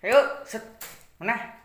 Ayo, set. Mana?